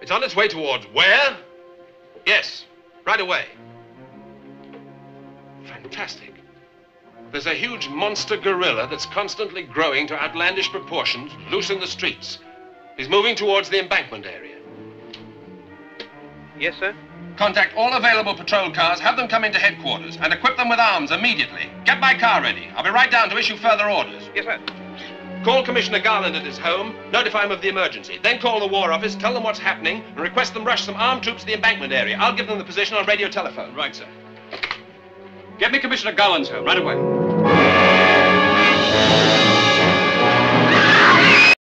It's on its way towards where? Yes, right away. Fantastic. There's a huge monster gorilla that's constantly growing to outlandish proportions, loose in the streets. He's moving towards the embankment area. Yes, sir? Contact all available patrol cars, have them come into headquarters, and equip them with arms immediately. Get my car ready. I'll be right down to issue further orders. Yes, sir. Call Commissioner Garland at his home, notify him of the emergency. Then call the War Office, tell them what's happening, and request them rush some armed troops to the embankment area. I'll give them the position on radio telephone. Right, sir. Get me Commissioner Garland's home right away.